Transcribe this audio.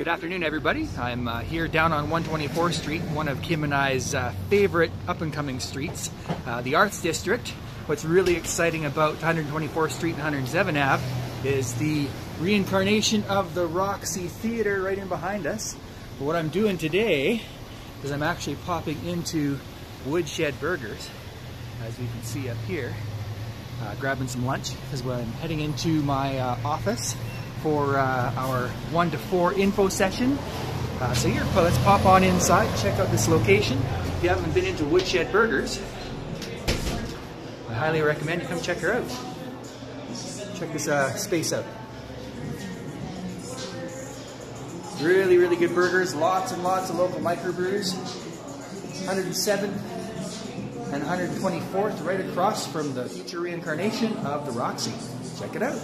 Good afternoon, everybody. I'm uh, here down on 124th Street, one of Kim and I's uh, favorite up-and-coming streets, uh, the Arts District. What's really exciting about 124th Street and 107 Ave is the reincarnation of the Roxy Theater right in behind us. But what I'm doing today is I'm actually popping into Woodshed Burgers, as you can see up here, uh, grabbing some lunch as well. I'm heading into my uh, office for uh, our 1 to 4 info session. Uh, so here, let's pop on inside, check out this location. If you haven't been into Woodshed Burgers, I highly recommend you come check her out. Check this uh, space out. Really, really good burgers, lots and lots of local microbrews. 107 and 124th, right across from the future reincarnation of the Roxy. Check it out.